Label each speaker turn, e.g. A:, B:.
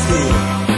A: school.